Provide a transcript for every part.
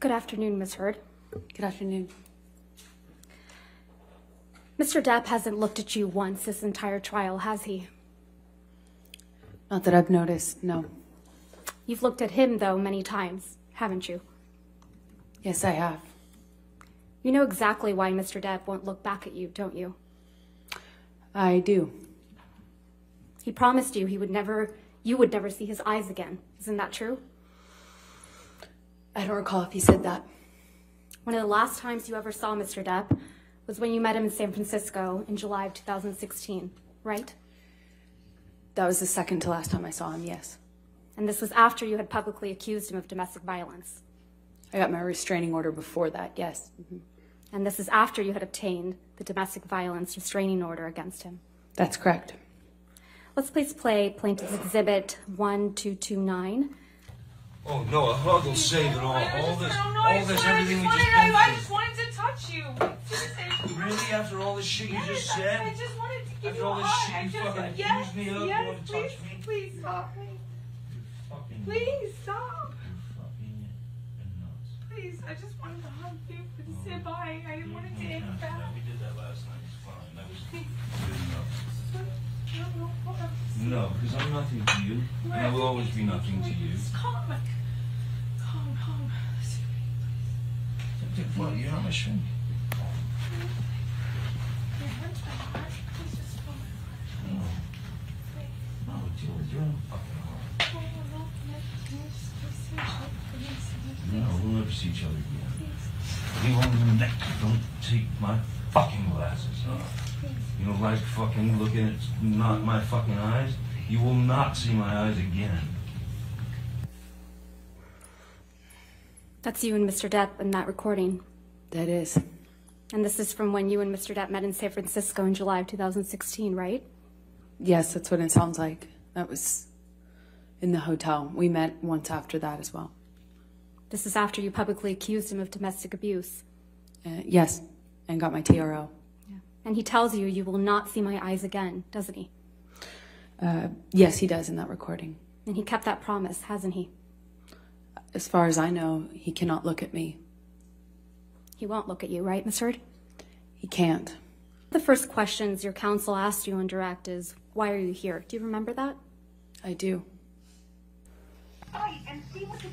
Good afternoon, Ms. Heard. Good afternoon. Mr. Depp hasn't looked at you once this entire trial, has he? Not that I've noticed, no. You've looked at him, though, many times, haven't you? Yes, I have. You know exactly why Mr. Depp won't look back at you, don't you? I do. He promised you he would never, you would never see his eyes again. Isn't that true? I don't recall if he said that. One of the last times you ever saw Mr. Depp was when you met him in San Francisco in July of 2016, right? That was the second to last time I saw him, yes. And this was after you had publicly accused him of domestic violence. I got my restraining order before that, yes. Mhm. And this is after you had obtained the domestic violence restraining order against him. That's correct. Let's please play Plaintiff's Exhibit 1229. Oh no, a hug will save it all. All this, I don't know, all this, everything we just wanted- I just wanted to touch you. Really, after all this shit you just said? I- just wanted to give After you all a this hug. shit you fucking accused me of, you wanna touch please, me? Please stop. Please stop. Please, I just wanted to hug you to oh, say bye. I didn't want to take it back. We did that last night. It's fine. That was good enough. No, no, hold on. No, because I'm nothing to you, and I will always be nothing to you. Calm, calm, calm. What? You're not my shrink. Your hands are hot. Please just calm. No, no, deal with your own fucking heart. No, can I- can I just- just say something? Please, No, we'll never see each other again. You won't neck. Don't take my fucking glasses off. You don't like fucking looking at not my fucking eyes? You will not see my eyes again. That's you and Mr. Depp in that recording. That is. And this is from when you and Mr. Depp met in San Francisco in July of 2016, right? Yes, that's what it sounds like. That was in the hotel. We met once after that as well. This is after you publicly accused him of domestic abuse. Uh, yes, and got my TRO. And he tells you you will not see my eyes again, doesn't he? Uh, yes, he does in that recording. And he kept that promise, hasn't he? As far as I know, he cannot look at me. He won't look at you, right, Miss Heard? He can't. The first questions your counsel asked you on direct is, why are you here? Do you remember that? I do. Right, and see what the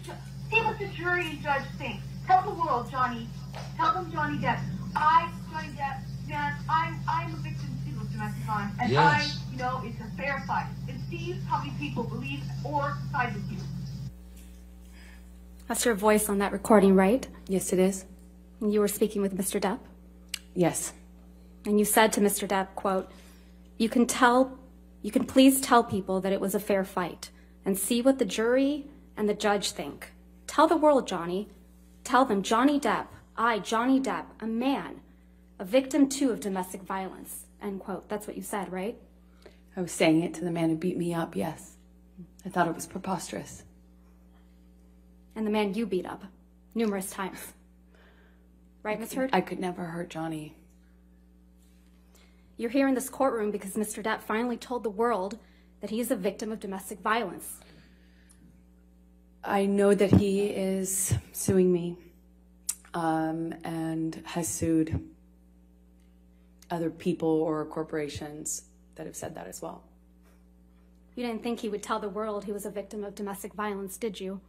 see what the jury and judge think. Tell the world, Johnny. Tell them Johnny Depp. I, Johnny Depp, man, I'm I'm a victim too of domestic violence, and Yes. I, you know, it's a fair fight. And see how many people believe or side with you. That's your voice on that recording, right? Yes, it is. And you were speaking with Mr. Depp? Yes. And you said to Mr. Depp, quote, you can tell, you can please tell people that it was a fair fight and see what the jury and the judge think. Tell the world, Johnny. Tell them Johnny Depp, I, Johnny Depp, a man, a victim too of domestic violence, end quote. That's what you said, right? I was saying it to the man who beat me up, yes. I thought it was preposterous. And the man you beat up numerous times. Right, Miss Heard? I could never hurt Johnny. You're here in this courtroom because Mr. Depp finally told the world that he is a victim of domestic violence. I know that he is suing me um, and has sued other people or corporations that have said that as well. You didn't think he would tell the world he was a victim of domestic violence, did you?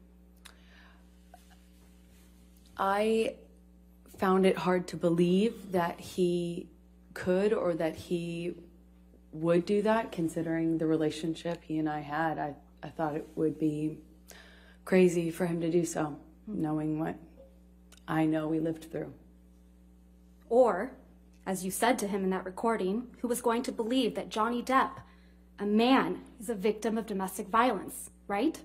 I found it hard to believe that he could or that he would do that, considering the relationship he and I had. I, I thought it would be crazy for him to do so, knowing what I know we lived through. Or, as you said to him in that recording, who was going to believe that Johnny Depp, a man, is a victim of domestic violence, right?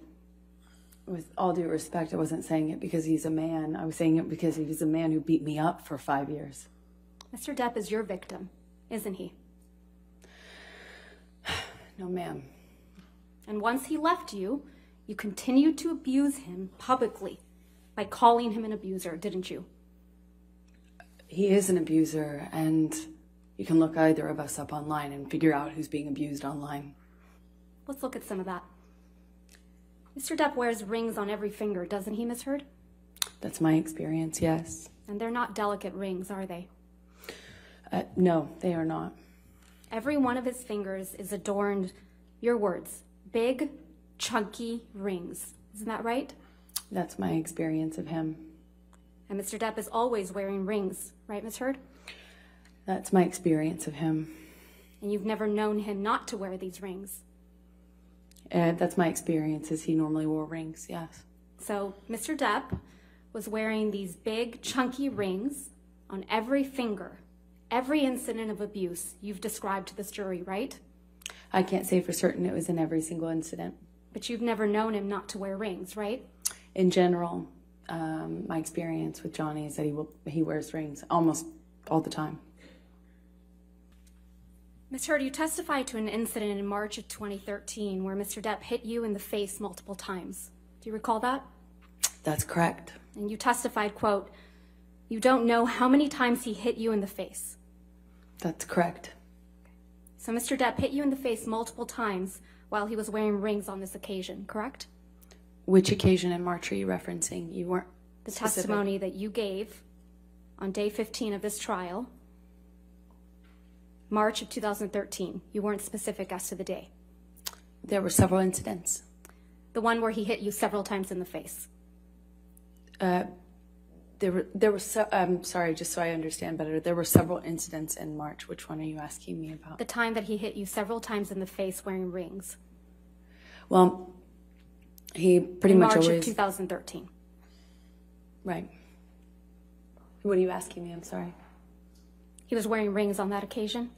With all due respect, I wasn't saying it because he's a man. I was saying it because he's a man who beat me up for five years. Mr. Depp is your victim, isn't he? No, ma'am. And once he left you, you continued to abuse him publicly by calling him an abuser, didn't you? He is an abuser, and you can look either of us up online and figure out who's being abused online. Let's look at some of that. Mr. Depp wears rings on every finger, doesn't he, Miss Heard? That's my experience, yes. And they're not delicate rings, are they? Uh, no, they are not. Every one of his fingers is adorned, your words, big, chunky rings. Isn't that right? That's my experience of him. And Mr. Depp is always wearing rings, right, Miss Heard? That's my experience of him. And you've never known him not to wear these rings. Uh, that's my experience, is he normally wore rings, yes. So Mr. Depp was wearing these big, chunky rings on every finger. Every incident of abuse you've described to this jury, right? I can't say for certain it was in every single incident. But you've never known him not to wear rings, right? In general, um, my experience with Johnny is that he will, he wears rings almost all the time. Ms. Heard, you testified to an incident in March of 2013 where Mr. Depp hit you in the face multiple times. Do you recall that? That's correct. And you testified, quote, you don't know how many times he hit you in the face. That's correct. So Mr. Depp hit you in the face multiple times while he was wearing rings on this occasion, correct? Which occasion in March are you referencing? You weren't The specific. testimony that you gave on day 15 of this trial, March of 2013. You weren't specific as to the day. There were several incidents. The one where he hit you several times in the face. Uh, there were there were so, I'm sorry, just so I understand better. There were several incidents in March. Which one are you asking me about? The time that he hit you several times in the face wearing rings. Well, he pretty in much March of 2013. right. What are you asking me? I'm sorry. He was wearing rings on that occasion?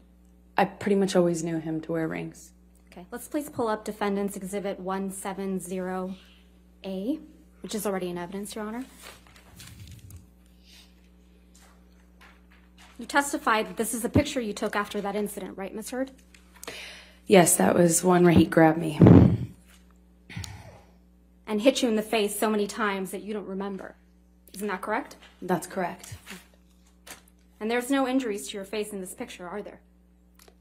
I pretty much always knew him to wear rings. Okay, let's please pull up Defendant's Exhibit 170A, which is already in evidence, Your Honor. You testified that this is a picture you took after that incident, right, Ms. Heard? Yes, that was one where he grabbed me. And hit you in the face so many times that you don't remember. Isn't that correct? That's correct. And there's no injuries to your face in this picture, are there?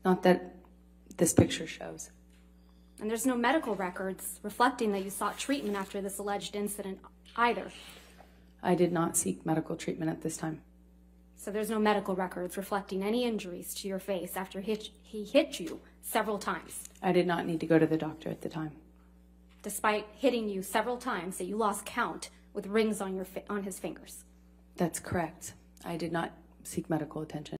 Not that this picture shows. And there's no medical records reflecting that you sought treatment after this alleged incident either. I did not seek medical treatment at this time. So there's no medical records reflecting any injuries to your face after hit, he hit you several times, I did not need to go to the doctor at the time. Despite hitting you several times that you lost count with rings on your on his fingers. That's correct. I did not seek medical attention.